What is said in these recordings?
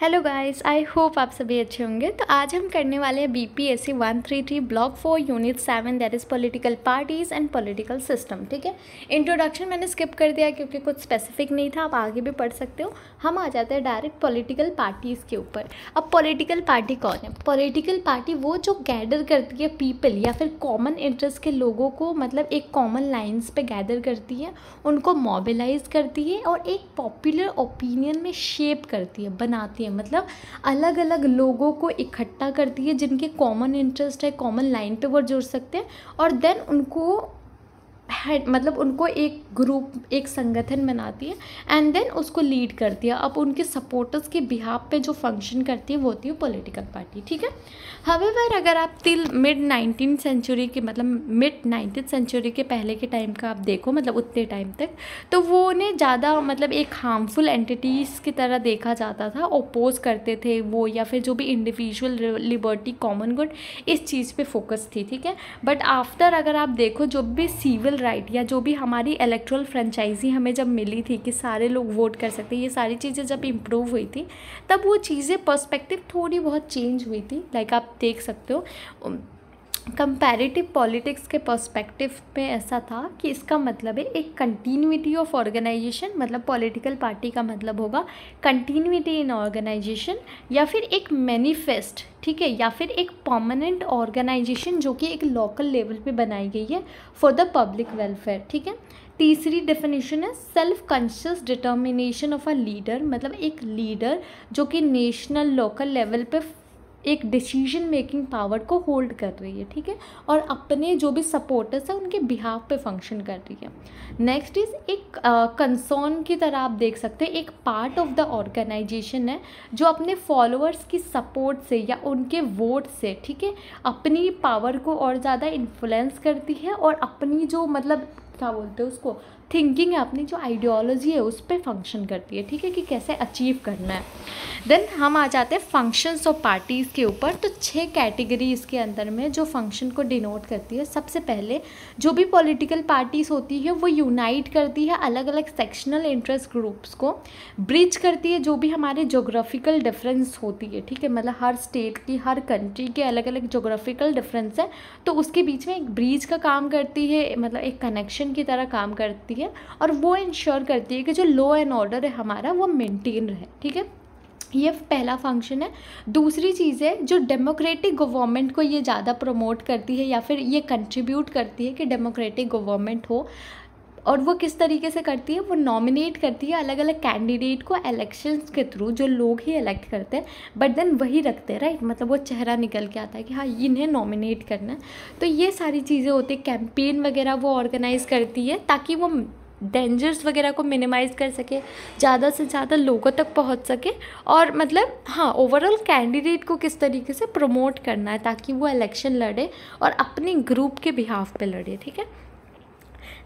Hello guys I hope आप सभी अच्छे होंगे। तो आज हम करने वाले हैं B P S C one three three block four unit seven that is political parties and political system ठीक है? इंट्रोडक्शन मैंने स्किप कर दिया क्योंकि कुछ स्पेसिफिक नहीं था। आप आगे भी पढ़ सकते हो। हम आ जाते हैं डायरेक्ट पॉलिटिकल पार्टीज़ के ऊपर। अब पॉलिटिकल पार्टी कौन है? पॉलिटिकल पार्टी वो जो गैदर करती है पीपल या फिर कॉमन इंटरेस्ट के लोगों को मतलब एक कॉमन लाइन्स पर गैदर करती है, उनको मोबिलाइज करती है और एक पॉपुलर ओपिनियन में शेप करती है, बनाती है। है। मतलब अलग अलग लोगों को इकट्ठा करती है, जिनके कॉमन इंटरेस्ट है कॉमन लाइन पे वो जुड़ सकते हैं और देन उनको मतलब उनको एक ग्रुप एक संगठन बनाती है एंड देन उसको लीड करती है। अब उनके सपोर्टर्स के बिहाब पे जो फ़ंक्शन करती है, वो होती है पॉलिटिकल पार्टी ठीक है? हवेवर अगर आप टिल मिड नाइनटीन सेंचुरी के मतलब मिड नाइनटीन सेंचुरी के पहले के टाइम का आप देखो मतलब उतने टाइम तक तो वो उन्हें ज़्यादा मतलब एक हार्मफुल एंटिटीज़ की तरह देखा जाता था ओपोज करते थे वो, या फिर जो भी इंडिविजुअल लिबर्टी कॉमन गुड इस चीज़ पर फोकस थी, ठीक है? बट आफ्टर अगर आप देखो जो भी सिविल राइट या जो भी हमारी इलेक्ट्रल फ्रेंचाइजी हमें जब मिली थी कि सारे लोग वोट कर सकते ये सारी चीज़ें जब इम्प्रूव हुई थी, तब वो चीज़ें पर्सपेक्टिव थोड़ी बहुत चेंज हुई थी। लाइक आप देख सकते हो कंपैरेटिव पॉलिटिक्स के पर्सपेक्टिव पे ऐसा था कि इसका मतलब है एक कंटिन्यूटी ऑफ़ ऑर्गेनाइजेशन मतलब पॉलिटिकल पार्टी का मतलब होगा कंटिन्यूटी इन ऑर्गेनाइजेशन या फिर एक मैनिफेस्ट ठीक है, या फिर एक परमानेंट ऑर्गेनाइजेशन जो कि एक लोकल लेवल पे बनाई गई है फॉर द पब्लिक वेलफेयर ठीक है। तीसरी डेफिनेशन है self conscious determination of a leader मतलब एक लीडर जो कि नेशनल लोकल लेवल पे एक डिसीज़न मेकिंग पावर को होल्ड कर रही है, ठीक है? और अपने जो भी सपोर्टर्स हैं, उनके बिहाव पे फ़ंक्शन कर रही है। नेक्स्ट इज़ एक कंसर्न की तरह आप देख सकते हैं, एक पार्ट ऑफ़ द ऑर्गेनाइजेशन है, जो अपने फॉलोअर्स की सपोर्ट से या उनके वोट से, ठीक है? अपनी पावर को और ज़्यादा इन्फ्लुएंस करती है और अपनी जो मतलब क्या बोलते हैं उसको थिंकिंग है अपनी, जो आइडियोलॉजी है, उस पर फ़ंक्शन करती है, ठीक है, कि कैसे अचीव करना है। देन हम आ जाते हैं फ़ंक्शंस ऑफ़ पार्टीज़ के ऊपर तो छः कैटेगरी इसके अंदर में जो फ़ंक्शन को डिनोट करती है, सबसे पहले जो भी पॉलिटिकल पार्टीज़ होती है, वो यूनाइट करती है अलग अलग सेक्शनल इंटरेस्ट ग्रुप्स को ब्रिज करती है जो भी हमारे जोग्राफिकल डिफरेंस होती है, ठीक है मतलब हर स्टेट की, हर कंट्री के अलग अलग जोग्राफिकल डिफरेंस है तो उसके बीच में एक ब्रिज का काम करती है मतलब एक कनेक्शन की तरह काम करती है? और वो इंश्योर करती है कि जो लॉ एंड ऑर्डर है हमारा, वो मेंटेन रहे, ठीक है? ये पहला फ़ंक्शन है। दूसरी चीज़ है, जो डेमोक्रेटिक गवर्नमेंट को ये ज़्यादा प्रमोट करती है या फिर ये कंट्रीब्यूट करती है कि डेमोक्रेटिक गवर्नमेंट हो और वो किस तरीके से करती है, वो नॉमिनेट करती है अलग अलग कैंडिडेट को इलेक्शंस के थ्रू जो लोग ही इलेक्ट करते हैं बट देन वही रखते हैं राइट मतलब वो चेहरा निकल के आता है कि हाँ इन्हें नॉमिनेट करना है। तो ये सारी चीज़ें होती है कैंपेन वगैरह वो ऑर्गेनाइज़ करती है ताकि वो डेंजर्स वगैरह को मिनिमाइज़ कर सके, ज़्यादा से ज़्यादा लोगों तक पहुँच सके और मतलब हाँ ओवरऑल कैंडिडेट को किस तरीके से प्रमोट करना है ताकि वो इलेक्शन लड़े और अपने ग्रुप के बिहाफ पे लड़े, ठीक है?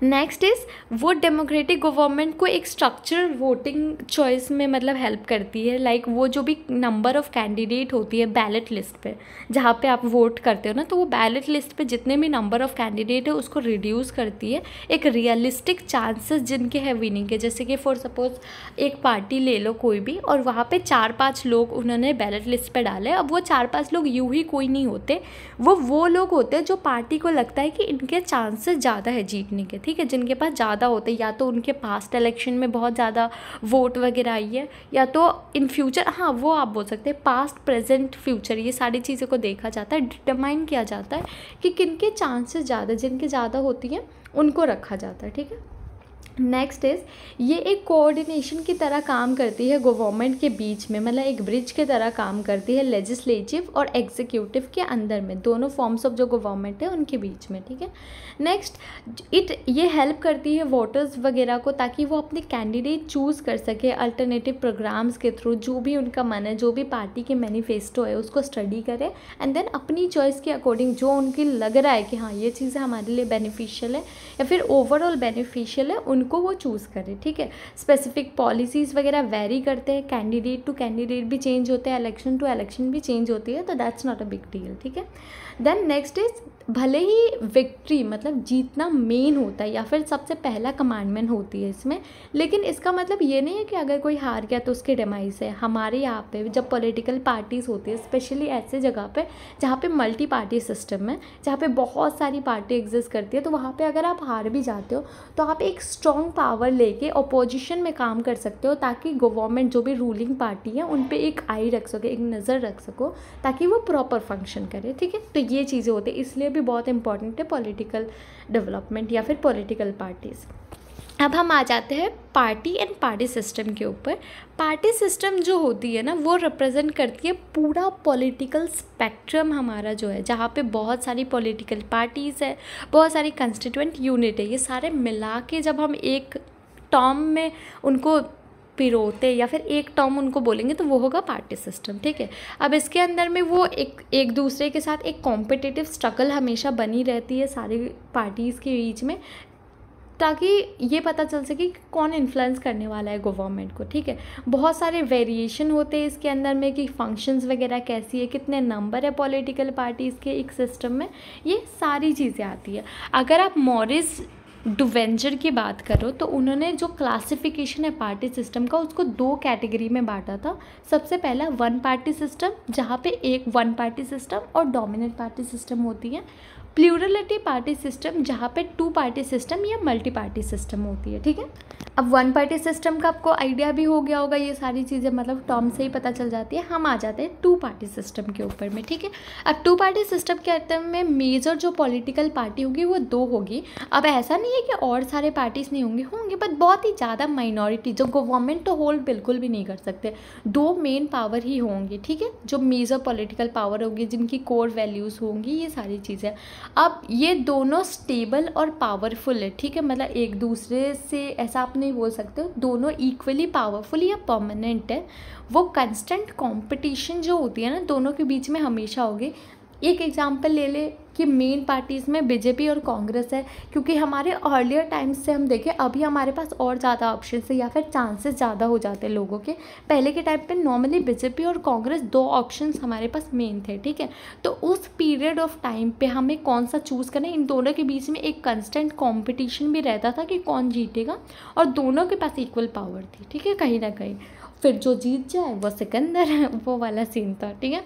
नेक्स्ट इज़ वो डेमोक्रेटिक गवर्नमेंट को एक स्ट्रक्चर वोटिंग चॉइस में मतलब हेल्प करती है। लाइक like, वो जो भी नंबर ऑफ़ कैंडिडेट होती है बैलेट लिस्ट पे, जहाँ पे आप वोट करते हो ना तो वो बैलेट लिस्ट पे जितने भी नंबर ऑफ़ कैंडिडेट है, उसको रिड्यूस करती है। एक रियलिस्टिक चांसेस जिनके हैं विनिंग के, जैसे कि फॉर सपोज़ एक पार्टी ले लो कोई भी, और वहाँ पर चार पाँच लोग उन्होंने बैलेट लिस्ट पर डाले। अब वो चार पाँच लोग यूँ ही कोई नहीं होते। वो वो लोग होते हैं जो पार्टी को लगता है कि इनके चांसेस ज़्यादा है जीतने के, ठीक है, जिनके पास ज़्यादा होते हैं, या तो उनके पास्ट इलेक्शन में बहुत ज़्यादा वोट वगैरह आई है, या तो इन फ्यूचर हाँ वो आप बोल सकते हैं पास्ट प्रेजेंट फ्यूचर ये सारी चीज़ों को देखा जाता है डिटरमाइन किया जाता है कि किन के चांसेस ज़्यादा, जिनके ज़्यादा होती हैं, उनको रखा जाता है, ठीक है? नेक्स्ट इज़ ये एक कोऑर्डिनेशन की तरह काम करती है गवर्नमेंट के बीच में मतलब एक ब्रिज की तरह काम करती है लेजिस्लेटिव और एग्जीक्यूटिव के अंदर में, दोनों फॉर्म्स ऑफ़ जो गवर्नमेंट है उनके बीच में, ठीक है? नेक्स्ट इट ये हेल्प करती है वोटर्स वगैरह को ताकि वो अपने कैंडिडेट चूज़ कर सके अल्टरनेटिव प्रोग्राम्स के थ्रू जो भी उनका मन है, जो भी पार्टी के मैनिफेस्टो है, उसको स्टडी करे एंड देन अपनी चॉइस के अकॉर्डिंग जो उनकी लग रहा है कि हाँ ये चीज़ें हमारे लिए बेनिफिशियल है, या फिर ओवरऑल बेनिफिशियल है उनको उनको वो चूज़ करें ठीक है? स्पेसिफिक पॉलिसीज़ वगैरह वेरी करते हैं कैंडिडेट टू कैंडिडेट भी चेंज होते हैं इलेक्शन टू इलेक्शन भी चेंज होती है तो that's not a big deal ठीक है? देन नेक्स्ट इज़ भले ही विक्ट्री मतलब जीतना मेन होता है या फिर सबसे पहला कमांडमेंट होती है इसमें, लेकिन इसका मतलब ये नहीं है कि अगर कोई हार गया तो उसकी डिमाइस है। हमारे यहाँ पे जब पॉलिटिकल पार्टीज़ होती है स्पेशली ऐसे जगह पे जहाँ पे मल्टी पार्टी सिस्टम है, जहाँ पे बहुत सारी पार्टी एग्जिस्ट करती है तो वहाँ पे अगर आप हार भी जाते हो तो आप एक स्ट्रॉन्ग पावर लेके अपोजिशन में काम कर सकते हो ताकि गवर्नमेंट जो भी रूलिंग पार्टी है, उन पर एक आई रख सको, एक नज़र रख सको, ताकि वो प्रॉपर फ़ंक्शन करे, ठीक है? तो ये चीज़ें होती है, इसलिए भी बहुत इंपॉर्टेंट है पॉलिटिकल डेवलपमेंट या फिर पॉलिटिकल पार्टीज़ अब हम आ जाते हैं पार्टी एंड पार्टी सिस्टम के ऊपर. पार्टी सिस्टम जो होती है ना, वो रिप्रेजेंट करती है पूरा पॉलिटिकल स्पेक्ट्रम हमारा जो है, जहाँ पे बहुत सारी पॉलिटिकल पार्टीज़ है, बहुत सारी कंस्टिट्यूंट यूनिट है, ये सारे मिला के जब हम एक टर्म में उनको पिरोते या फिर एक टर्म उनको बोलेंगे तो वो होगा पार्टी सिस्टम, ठीक है? अब इसके अंदर में वो एक एक दूसरे के साथ एक कॉम्पिटिटिव स्ट्रगल हमेशा बनी रहती है सारी पार्टीज़ के बीच में, ताकि ये पता चल सके कि कौन इन्फ्लुएंस करने वाला है गवर्नमेंट को, ठीक है? बहुत सारे वेरिएशन होते हैं इसके अंदर में कि फ़ंक्शंस वगैरह कैसी है, कितने नंबर है पॉलिटिकल पार्टीज़ के एक सिस्टम में, ये सारी चीज़ें आती है। अगर आप मॉरिस डुवेंचर की बात करो तो उन्होंने जो क्लासिफिकेशन है पार्टी सिस्टम का, उसको दो कैटेगरी में बांटा था। सबसे पहला वन पार्टी सिस्टम जहाँ पे एक वन पार्टी सिस्टम और डोमिनेंट पार्टी सिस्टम होती है। प्लूरलिटी पार्टी सिस्टम, जहाँ पे टू पार्टी सिस्टम या मल्टी पार्टी सिस्टम होती है, ठीक है? अब वन पार्टी सिस्टम का आपको आइडिया भी हो गया होगा, ये सारी चीज़ें मतलब टर्म से ही पता चल जाती है, हम आ जाते हैं टू पार्टी सिस्टम के ऊपर में, ठीक है? अब टू पार्टी सिस्टम के अंदर में मेजर जो पॉलिटिकल पार्टी होगी, वो दो होगी। अब ऐसा नहीं है कि और सारे पार्टीज़ नहीं होंगे होंगे बट बहुत ही ज़्यादा माइनॉरिटी जो गवर्नमेंट तो होल्ड बिल्कुल भी नहीं कर सकते। दो मेन पावर ही होंगी, ठीक है? जो मेजर पॉलिटिकल पावर होगी, जिनकी कोर वैल्यूज़ होंगी, ये सारी चीज़ें। अब ये दोनों स्टेबल और पावरफुल है, ठीक है? मतलब एक दूसरे से ऐसा आप नहीं बोल सकते हो, दोनों इक्वली पावरफुल या परमानेंट है। वो कंस्टेंट कंपटीशन जो होती है ना, दोनों के बीच में हमेशा होगी। एक एग्जांपल ले ले कि मेन पार्टीज़ में बीजेपी और कांग्रेस है, क्योंकि हमारे अर्लियर टाइम्स से हम देखें, अभी हमारे पास और ज़्यादा ऑप्शन है या फिर चांसेस ज़्यादा हो जाते हैं लोगों के। पहले के टाइम पे नॉर्मली बीजेपी और कांग्रेस दो ऑप्शंस हमारे पास मेन थे, ठीक है? तो उस पीरियड ऑफ़ टाइम पे हमें कौन सा चूज़ करना है? इन दोनों के बीच में एक कंस्टेंट कॉम्पिटिशन भी रहता था कि कौन जीतेगा और दोनों के पास इक्वल पावर थी, ठीक है? कहीं ना कहीं। फिर जो जीत जाए, वो सिकंदर है, वो वाला सीन था, ठीक है?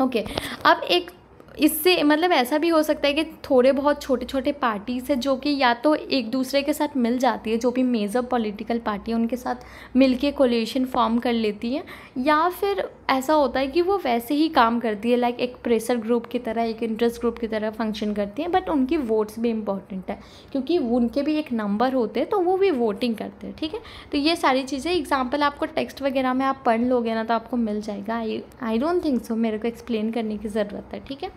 ओके अब एक इससे मतलब ऐसा भी हो सकता है कि थोड़े बहुत छोटे छोटे पार्टीज़ है जो कि या तो एक दूसरे के साथ मिल जाती है, जो भी मेजर पॉलिटिकल पार्टी है, उनके साथ मिल के कोलेशन फॉर्म कर लेती हैं। या फिर ऐसा होता है कि वो वैसे ही काम करती है लाइक एक प्रेशर ग्रुप की तरह, एक इंटरेस्ट ग्रुप की तरह फ़ंक्शन करती हैं बट उनकी वोट्स भी इंपॉर्टेंट है। क्योंकि उनके भी एक नंबर होते हैं तो वो भी वोटिंग करते हैं, ठीक है? तो ये सारी चीज़ें एग्ज़ाम्पल आपको टेक्स्ट वगैरह में आप पढ़ लोगे ना तो आपको मिल जाएगा। आई आई डोंट थिंक सो मेरे को एक्सप्लेन करने की ज़रूरत है, ठीक है?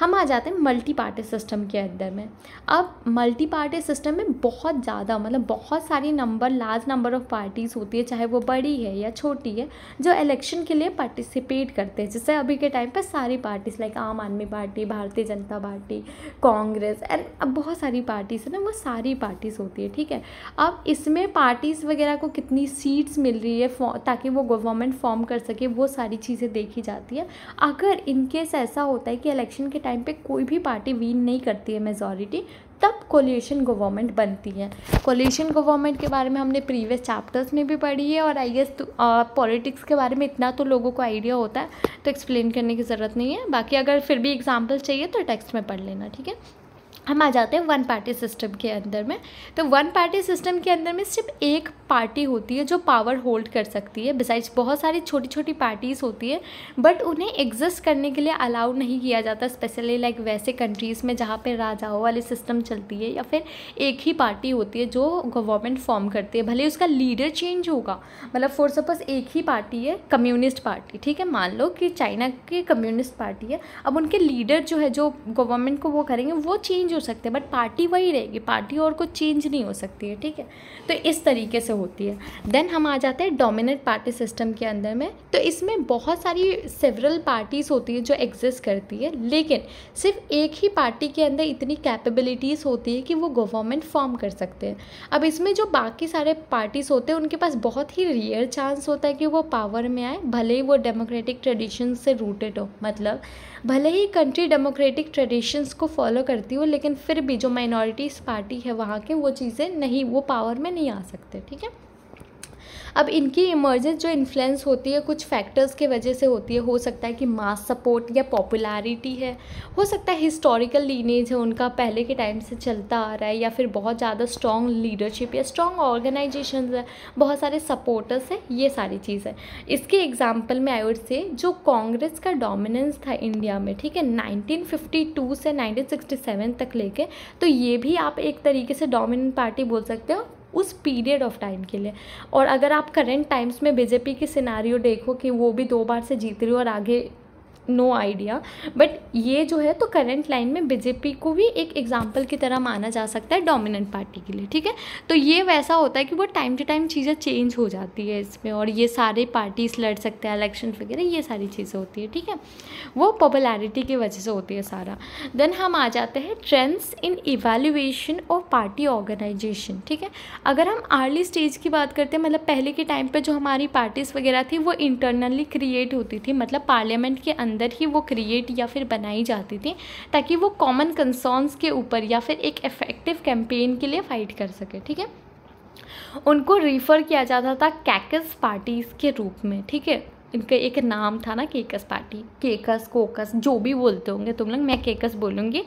हम आ जाते हैं मल्टी पार्टी सिस्टम के अंदर में। अब मल्टी पार्टी सिस्टम में बहुत ज़्यादा मतलब बहुत सारी number large number of parties होती है, चाहे वो बड़ी है या छोटी है, जो इलेक्शन के लिए पार्टिसिपेट करते हैं। जैसे अभी के टाइम पर सारी पार्टीज़ लाइक आम आदमी party Bharatiya Janata party Congress and अब बहुत सारी पार्टीज़ है ना, वो सारी पार्टीज़ होती है, ठीक है? अब इसमें पार्टीज़ वगैरह को कितनी सीट्स मिल रही है ताकि वो गवर्नमेंट फॉर्म कर सके, वो सारी चीज़ें देखी जाती है। अगर इनकेस ऐसा होता है कि इलेक्शन के टाइम पे कोई भी पार्टी वीन नहीं करती है मेजोरिटी तब कोलिशन गवर्नमेंट बनती है। कोलिशन गवर्नमेंट के बारे में हमने प्रीवियस चैप्टर्स में भी पढ़ी है और आई गेस पॉलिटिक्स के बारे में इतना तो लोगों को आइडिया होता है तो एक्सप्लेन करने की ज़रूरत नहीं है। बाकी अगर फिर भी एग्ज़ाम्पल चाहिए तो टेक्स्ट में पढ़ लेना, ठीक है? हम आ जाते हैं वन पार्टी सिस्टम के अंदर में। तो वन पार्टी सिस्टम के अंदर में सिर्फ़ एक पार्टी होती है जो पावर होल्ड कर सकती है। बिसाइड्स बहुत सारी छोटी छोटी पार्टीज़ होती है बट उन्हें एग्जिस्ट करने के लिए अलाउ नहीं किया जाता। स्पेशली लाइक like, वैसे कंट्रीज़ में जहाँ पे राजाओं वाली सिस्टम चलती है या फिर एक ही पार्टी होती है जो गवर्नमेंट फॉर्म करती है। भले उसका लीडर चेंज होगा मतलब फॉर सपोज़ एक ही पार्टी है कम्युनिस्ट पार्टी ठीक है? मान लो कि चाइना की कम्युनिस्ट पार्टी है। अब उनके लीडर जो है, जो गवर्नमेंट को वो करेंगे, वो चेंज चेंज हो सकते हैं बट पार्टी वही रहेगी पार्टी और कुछ चेंज नहीं हो सकती है, ठीक है? तो इस तरीके से होती है। देन हम आ जाते हैं डोमिनेट पार्टी सिस्टम के अंदर में। तो इसमें बहुत सारी सेवरल पार्टीज़ होती है जो एग्जिस्ट करती है, लेकिन सिर्फ़ एक ही पार्टी के अंदर इतनी कैपेबिलिटीज़ होती है कि वो गवर्नमेंट फॉर्म कर सकते हैं। अब इसमें जो बाकी सारे पार्टीज़ होते हैं, उनके पास बहुत ही रियर चांस होता है कि वो पावर में आए, भले ही वो डेमोक्रेटिक ट्रेडिशन से रूटेड हो मतलब भले ही कंट्री डेमोक्रेटिक ट्रेडिशंस को फॉलो करती हो, लेकिन फिर भी जो माइनॉरिटीज़ पार्टी है वहाँ के, वो चीज़ें नहीं, वो पावर में नहीं आ सकते, ठीक है? अब इनकी इमर्जेंस जो इन्फ्लुएंस होती है, कुछ फैक्टर्स के वजह से होती है। हो सकता है कि मास सपोर्ट या पॉपुलैरिटी है। हो सकता है हिस्टोरिकल लीनेज है, उनका पहले के टाइम से चलता आ रहा है, या फिर बहुत ज़्यादा स्ट्रॉन्ग लीडरशिप या स्ट्रॉन्ग ऑर्गेनाइजेशन है। बहुत सारे सपोर्टर्स हैं, ये सारी चीज़ है। इसके एग्ज़ाम्पल में आई वुड से जो कांग्रेस का डोमिनेंस था इंडिया में, ठीक है 1952 से 1967 तक लेके तो ये भी आप एक तरीके से डोमिनेंट पार्टी बोल सकते हो। उस पीरियड ऑफ़ टाइम के लिए। और अगर आप करेंट टाइम्स में बीजेपी की सिनारियो देखो कि वो भी दो बार से जीत रही हो और आगे नो आइडिया बट ये जो है तो करंट लाइन में बीजेपी को भी एक एग्ज़ाम्पल की तरह माना जा सकता है डोमिनेंट पार्टी के लिए, ठीक है? तो ये वैसा होता है कि वो टाइम टू टाइम चीज़ें चेंज हो जाती है इसमें और ये सारे पार्टीज़ लड़ सकते हैं इलेक्शन वगैरह, ये सारी चीज़ें होती है, ठीक है? वो पॉपुलैरिटी की वजह से होती है सारा। देन हम आ जाते हैं trends in evaluation of party organisation ठीक है? अगर हम अर्ली स्टेज की बात करते हैं मतलब पहले के टाइम पर जो हमारी पार्टीज़ वगैरह थी, वो इंटरनली क्रिएट होती थी मतलब पार्लियामेंट के अंदर अंदर ही वो क्रिएट या फिर बनाई जाती थी ताकि वो कॉमन कंसर्न्स के ऊपर या फिर एक इफ़ेक्टिव कैंपेन के लिए फ़ाइट कर सके, ठीक है? उनको रिफ़र किया जाता था कैकस पार्टीज़ के रूप में, ठीक है? इनका एक नाम था ना केकस पार्टी केकस कोकस जो भी बोलते होंगे तुम लोग, मैं केकस बोलूँगी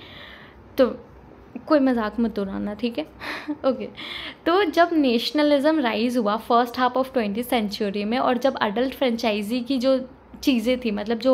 तो कोई मज़ाक मत उड़ाना, ठीक है? ओके तो जब नेशनलिज्म राइज हुआ first half of twenty century में और जब अडल्ट फ्रेंचाइजी की जो चीज़ें थी मतलब जो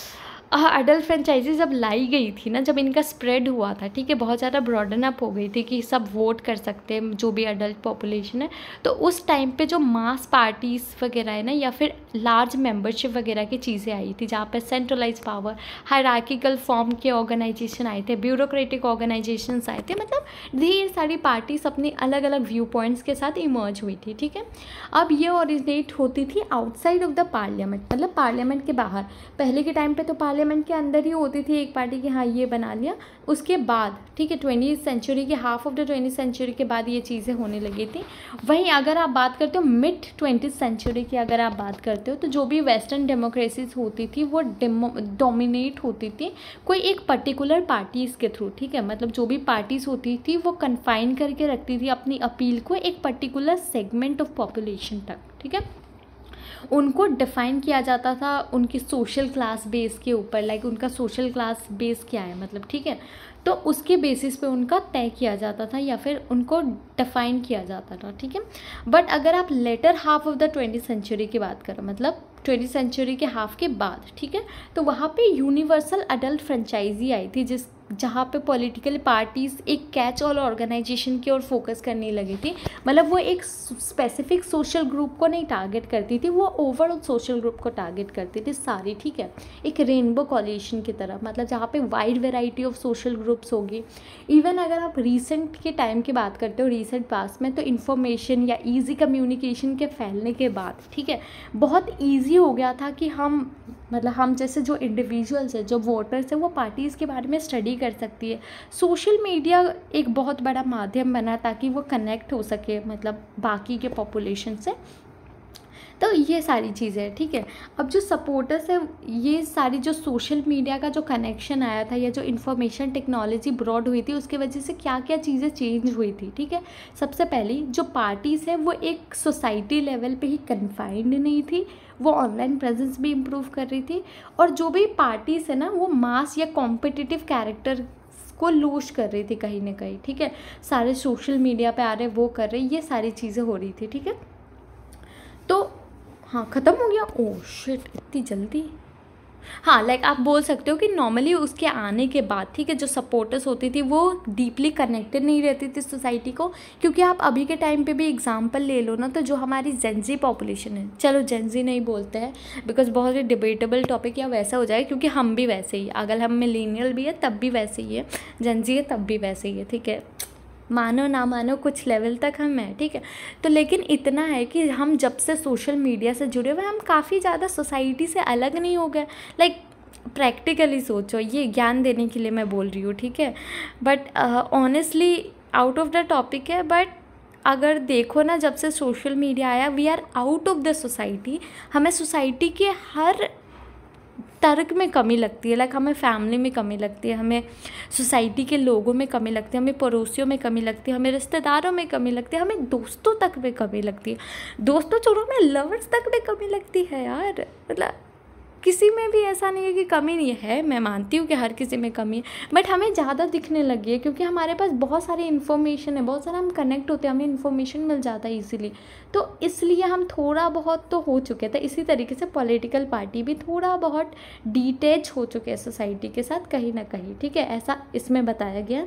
अडल्ट फ्रेंचाइजी जब लाई गई थी ना, जब इनका स्प्रेड हुआ था, ठीक है? बहुत ज़्यादा ब्रॉडन अप हो गई थी कि सब वोट कर सकते हैं, जो भी अडल्ट पॉपुलेशन है। तो उस टाइम पे जो मास पार्टीज़ वगैरह है ना, या फिर लार्ज मेंबरशिप वगैरह की चीज़ें आई थी, जहाँ पे सेंट्रलाइज पावर हायरार्किकल फॉर्म के ऑर्गेनाइजेशन आए थे ब्यूरोक्रेटिक ऑर्गेनाइजेशन आए थे मतलब ढेर सारी पार्टीज़ अपनी अलग अलग व्यू पॉइंट्स के साथ इमर्ज हुई थी, ठीक है? अब ये ओरिजिनेट होती थी आउटसाइड ऑफ़ द पार्लियामेंट मतलब पार्लियामेंट के बाहर। पहले के टाइम पर तो पार्लियामेंट पार्लियामेंट के अंदर ही होती थी एक पार्टी कि हाँ ये बना लिया। उसके बाद, ठीक है ट्वेंटी सेंचुरी के half of the twenty century के बाद ये चीज़ें होने लगी थी। वहीं अगर आप बात करते हो मिड ट्वेंटी सेंचुरी की अगर आप बात करते हो तो जो भी वेस्टर्न डेमोक्रेसीज होती थी, वो डोमिनेट होती थी कोई एक पर्टिकुलर पार्टीज़ के थ्रू ठीक है? मतलब जो भी पार्टीज़ होती थी, वो कन्फाइन करके रखती थी अपनी अपील को एक पर्टिकुलर सेगमेंट ऑफ़ पॉपुलेशन तक, ठीक है? उनको डिफ़ाइन किया जाता था उनकी सोशल क्लास बेस के ऊपर लाइक उनका सोशल क्लास बेस क्या है मतलब ठीक है? तो उसके बेसिस पे उनका तय किया जाता था या फिर उनको डिफ़ाइन किया जाता था, ठीक है? बट अगर आप later half of the twenty century की बात करो मतलब ट्वेंटी सेंचुरी के हाफ़ के बाद, ठीक है? तो वहाँ पे यूनिवर्सल अडल्ट फ्रेंचाइजी आई थी जिस जहाँ पे पॉलिटिकल पार्टीज़ एक कैच ऑल ऑर्गेनाइजेशन की ओर फोकस करने लगी थी मतलब वो एक स्पेसिफिक सोशल ग्रुप को नहीं टारगेट करती थी, वो ओवरऑल सोशल ग्रुप को टारगेट करती थी सारी, ठीक है? एक रेनबो कॉलेशन की तरह मतलब जहाँ पे wide variety of social groups होगी। इवन अगर आप रिसेंट के टाइम की बात करते हो रिसेंट पास में तो इन्फॉर्मेशन या ईजी कम्युनिकेशन के फैलने के बाद, ठीक है? बहुत ईजी हो गया था कि हम मतलब हम जैसे जो इंडिविजुअल्स हैं, जो वोटर्स हैं, वो पार्टीज़ के बारे में स्टडी कर सकती है। सोशल मीडिया एक बहुत बड़ा माध्यम बना ताकि वो कनेक्ट हो सके मतलब बाकी के पॉपुलेशन से। तो ये सारी चीज़ें, ठीक है? अब जो सपोर्टर्स है, ये सारी जो सोशल मीडिया का जो कनेक्शन आया था या जो इन्फॉर्मेशन टेक्नोलॉजी ब्रॉड हुई थी, उसके वजह से क्या क्या चीज़ें चेंज हुई थी, ठीक है? सबसे पहली, जो पार्टीज़ हैं, वो एक सोसाइटी लेवल पे ही कन्फाइंड नहीं थी, वो ऑनलाइन प्रेजेंस भी इम्प्रूव कर रही थी और जो भी पार्टीज़ है ना, वो मास या कॉम्पिटिटिव कैरेक्टर को लूज कर रही थी कहीं ना कहीं, ठीक है? सारे सोशल मीडिया पे आ रहे वो कर रहे ये सारी चीज़ें हो रही थी, ठीक है? तो हाँ ख़त्म हो गया। ओ शिट इतनी जल्दी। हाँ लाइक आप बोल सकते हो कि नॉर्मली उसके आने के बाद, ठीक है, जो सपोर्टर्स होती थी, वो डीपली कनेक्टेड नहीं रहती थी सोसाइटी को, क्योंकि आप अभी के टाइम पे भी एग्जांपल ले लो ना तो जो हमारी जेंजी पॉपुलेशन है। चलो जेंजी नहीं बोलते हैं बिकॉज़ बहुत ही डिबेटेबल टॉपिक या वैसा हो जाए क्योंकि हम भी वैसे ही, अगर हम मिलीनियल भी है, तब भी वैसे ही है। जेंजी है, तब भी वैसे ही है, ठीक है? मानो ना मानो कुछ लेवल तक हम हैं, ठीक है? तो लेकिन इतना है कि हम जब से सोशल मीडिया से जुड़े हुए हम काफ़ी ज़्यादा सोसाइटी से अलग नहीं हो गए। लाइक प्रैक्टिकली सोचो, ये ज्ञान देने के लिए मैं बोल रही हूँ, ठीक है? But honestly out of the topic है बट अगर देखो ना, जब से सोशल मीडिया आया we are out of the society हमें सोसाइटी के हर तर्क में कमी लगती है लाइक हमें फैमिली में कमी लगती है, हमें सोसाइटी के लोगों में कमी लगती है, हमें पड़ोसियों में कमी लगती है, हमें रिश्तेदारों में कमी लगती है, हमें दोस्तों तक में कमी लगती है। दोस्तों छोड़ो, हमें लवर्स तक में कमी लगती है यार। मतलब किसी में भी ऐसा नहीं है कि कमी नहीं है, मैं मानती हूँ कि हर किसी में कमी है बट हमें ज़्यादा दिखने लगी है क्योंकि हमारे पास बहुत सारी इन्फॉर्मेशन है, बहुत सारा हम कनेक्ट होते हैं, हमें इन्फॉर्मेशन मिल जाता है इजीली तो इसलिए हम थोड़ा बहुत तो हो चुके थे। इसी तरीके से पॉलिटिकल पार्टी भी थोड़ा बहुत डिटेच हो चुके हैं सोसाइटी के साथ कहीं ना कहीं, ठीक है? ऐसा इसमें बताया गया।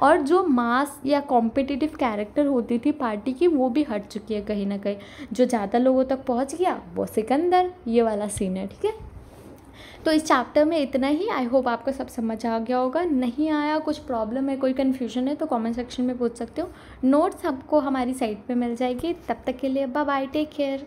और जो मास या कॉम्पिटिटिव कैरेक्टर होती थी पार्टी की, वो भी हट चुकी है कहीं ना कहीं। जो ज़्यादा लोगों तक पहुँच गया, वो सिकंदर, ये वाला सीन है, ठीक है? तो इस चैप्टर में इतना ही। आई होप आपको सब समझ आ गया होगा। नहीं आया, कुछ प्रॉब्लम है, कोई कन्फ्यूज़न है तो कॉमेंट सेक्शन में पूछ सकते हो। नोट्स आपको हमारी साइट पर मिल जाएगी। तब तक के लिए बाय टेक केयर